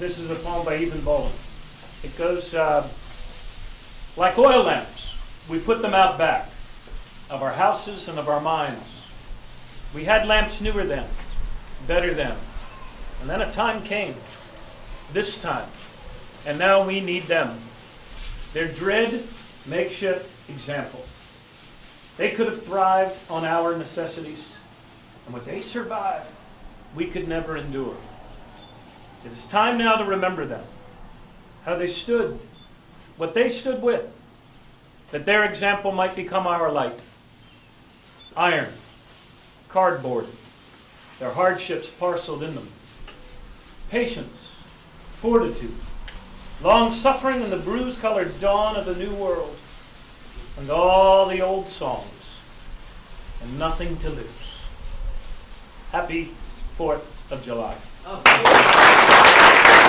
This is a poem by Eavan Boland. It goes uh, like oil lamps. We put them out back of our houses and of our minds. We had lamps newer then, better then. And then a time came, this time, and now we need them. Their dread makeshift example. They could have thrived on our necessities, and what they survived, we could never endure. It is time now to remember them, how they stood, what they stood with, that their example might become our light. Iron, cardboard, their hardships parceled in them. Patience, fortitude, long suffering in the bruise colored dawn of the new world, and all the old songs, and nothing to lose. Happy 4th of July. Oh.